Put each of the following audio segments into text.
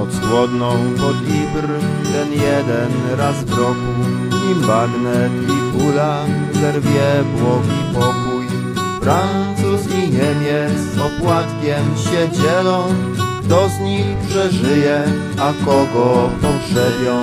Noc chłodną pod Ibr, ten jeden raz w roku, nim bagnet i kula zerwie błogi pokój. Francuz i Niemiec opłatkiem się dzielą, kto z nich przeżyje, a kogo pogrzebią.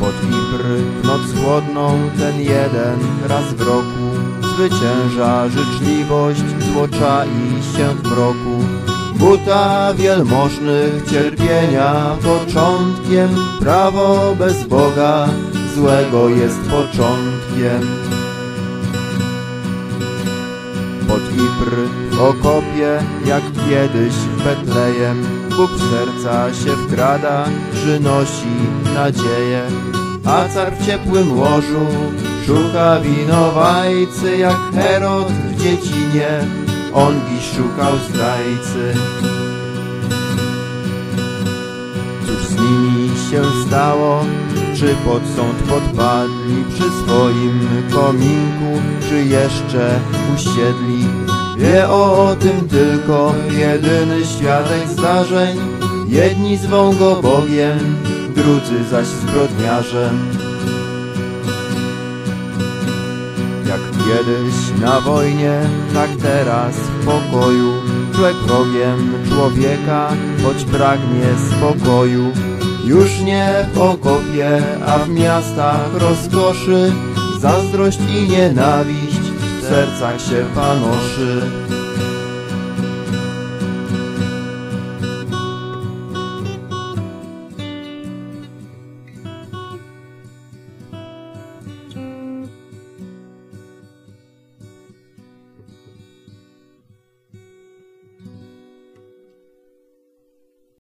Pod Ibr w noc chłodną ten jeden raz w roku Zwycięża życzliwość, złocza i się w mroku Buta wielmożnych cierpienia początkiem. Prawo bez Boga złego jest początkiem. Pod Ibr w okopie jak kiedyś w Betlejem Bóg serca się wkrada, przynosi nadzieję. A car w ciepłym łożu szuka winowajcy jak Herod w dziecinie on dziś szukał zdrajcy Cóż z nimi się stało? Czy pod sąd podpadli przy swoim kominku, czy jeszcze usiedli? Wie o tym tylko jedyny świadek zdarzeń, jedni zwą go Bogiem, drudzy zaś zbrodniarzem. Kiedyś na wojnie, tak teraz w pokoju, człowiek wrogiem człowieka, choć pragnie spokoju. Już nie w okopie, a w miastach rozkoszy, zazdrość i nienawiść w sercach się panoszy.